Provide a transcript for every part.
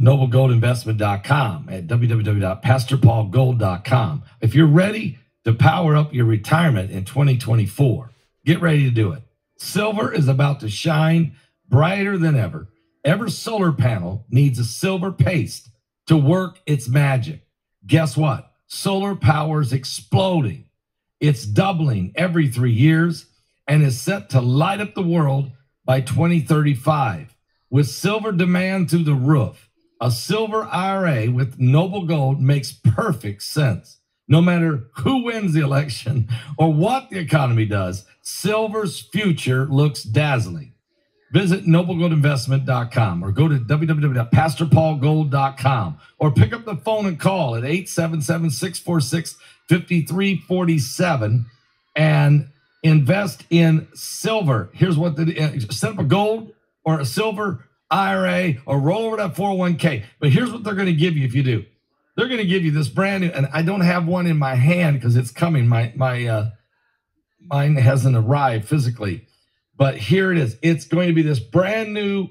noblegoldinvestment.com at www.pastorpaulgold.com. If you're ready to power up your retirement in 2024, get ready to do it. Silver is about to shine brighter than ever. Every solar panel needs a silver paste to work its magic. Guess what? Solar power is exploding. It's doubling every three years and is set to light up the world by 2035. With silver demand through the roof, a silver IRA with Noble Gold makes perfect sense. No matter who wins the election or what the economy does, silver's future looks dazzling. Visit noblegoldinvestment.com or go to www.pastorpaulgold.com or pick up the phone and call at 877 646 5347 and invest in silver. Here's what the uh, set up a gold or a silver IRA or roll over that 401k. But here's what they're going to give you if you do. They're going to give you this brand new, and I don't have one in my hand because it's coming. My my uh, mine hasn't arrived physically, but here it is. It's going to be this brand new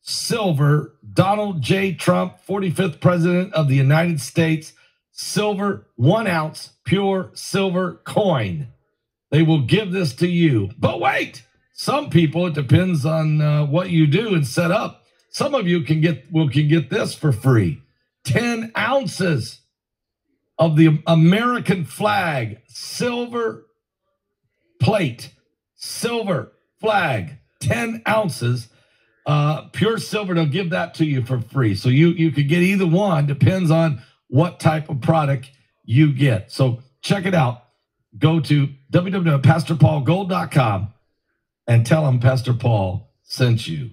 silver Donald J. Trump, 45th President of the United States, silver one ounce pure silver coin. They will give this to you. But wait, some people, it depends on uh, what you do and set up. Some of you can get will can get this for free. 10 ounces of the American flag, silver plate, silver flag, 10 ounces, uh, pure silver. They'll give that to you for free. So you, you could get either one, depends on what type of product you get. So check it out. Go to www.pastorpaulgold.com and tell them Pastor Paul sent you.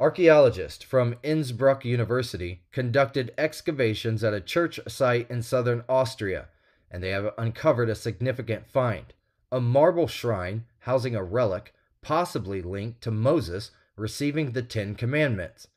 Archaeologists from Innsbruck University conducted excavations at a church site in southern Austria, and they have uncovered a significant find a marble shrine housing a relic possibly linked to Moses receiving the Ten Commandments.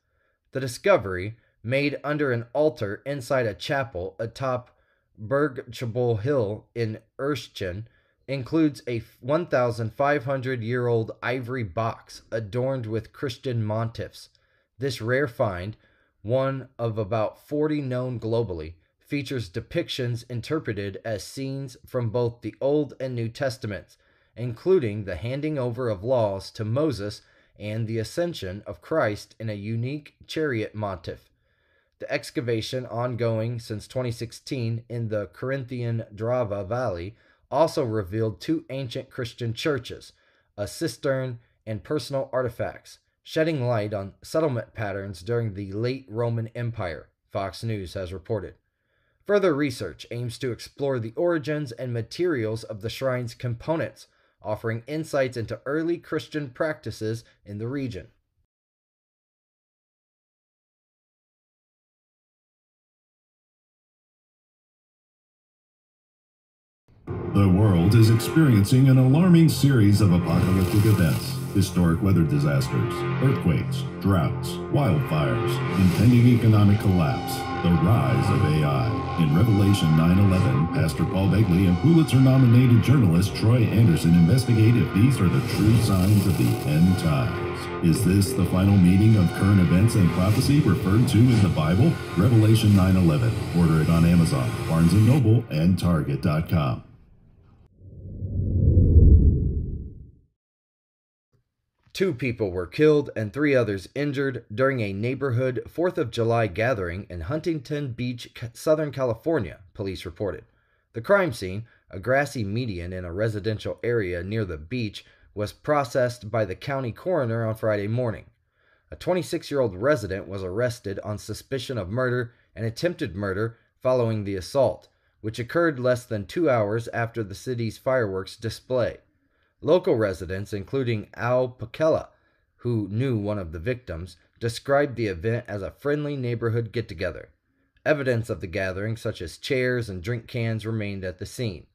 The discovery, made under an altar inside a chapel atop Burgbichl Hill in Irschen, includes a 1,500 year old ivory box adorned with Christian motifs. This rare find, one of about 40 known globally, features depictions interpreted as scenes from both the Old and New Testaments, including the handing over of laws to Moses and the ascension of Christ in a unique chariot motif. The excavation, ongoing since 2016 in the Carinthian Drava Valley, also revealed two ancient Christian churches, a cistern, and personal artifacts, shedding light on settlement patterns during the late Roman Empire, Fox News has reported. Further research aims to explore the origins and materials of the shrine's components, offering insights into early Christian practices in the region. The world is experiencing an alarming series of apocalyptic events historic weather disasters, earthquakes, droughts, wildfires, impending economic collapse, the rise of AI. In Revelation 9-11, Pastor Paul Begley and Pulitzer-nominated journalist Troy Anderson investigate if these are the true signs of the end times. Is this the final meeting of current events and prophecy referred to in the Bible? Revelation 9-11. Order it on Amazon, Barnes & Noble, and Target.com. Two people were killed and three others injured during a neighborhood 4th of July gathering in Huntington Beach, Southern California, police reported. The crime scene, a grassy median in a residential area near the beach, was processed by the county coroner on Friday morning. A 26 year old resident was arrested on suspicion of murder and attempted murder following the assault, which occurred less than two hours after the city's fireworks display. Local residents, including Al Pacella, who knew one of the victims, described the event as a friendly neighborhood get together. Evidence of the gathering, such as chairs and drink cans, remained at the scene.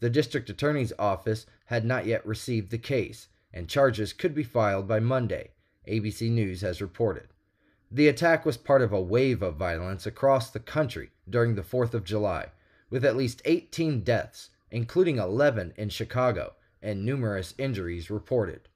The district attorney's office had not yet received the case, and charges could be filed by Monday, ABC News has reported. The attack was part of a wave of violence across the country during the 4th of July, with at least 18 deaths, including 11 in Chicago, and numerous injuries reported.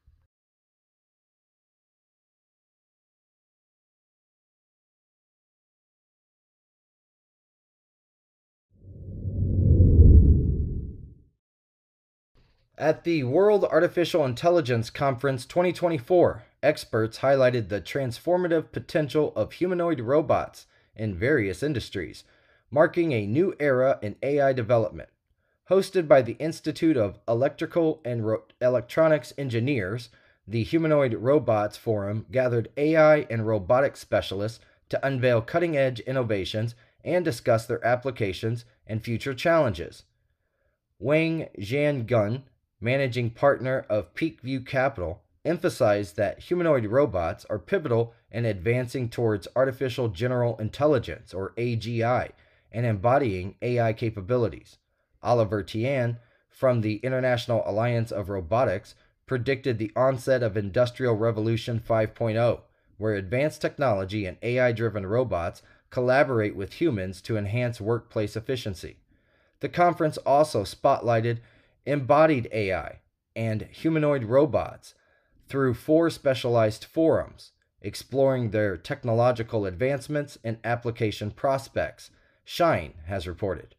At the World Artificial Intelligence Conference 2024, experts highlighted the transformative potential of humanoid robots in various industries, marking a new era in AI development. Hosted by the Institute of Electrical and Ro- Electronics Engineers, the Humanoid Robots Forum gathered AI and robotics specialists to unveil cutting edge innovations and discuss their applications and future challenges. Wang Jiangun, managing partner of Peakview Capital, emphasized that humanoid robots are pivotal in advancing towards artificial general intelligence, or AGI, and embodying AI capabilities. Oliver Tian, from the International Alliance of Robotics, predicted the onset of Industrial Revolution 5.0, where advanced technology and AI driven robots collaborate with humans to enhance workplace efficiency. The conference also spotlighted embodied AI and humanoid robots through four specialized forums, exploring their technological advancements and application prospects, Shine has reported.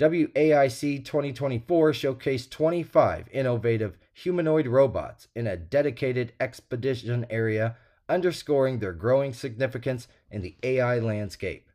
WAIC 2024 showcased 25 innovative humanoid robots in a dedicated expedition area, underscoring their growing significance in the AI landscape.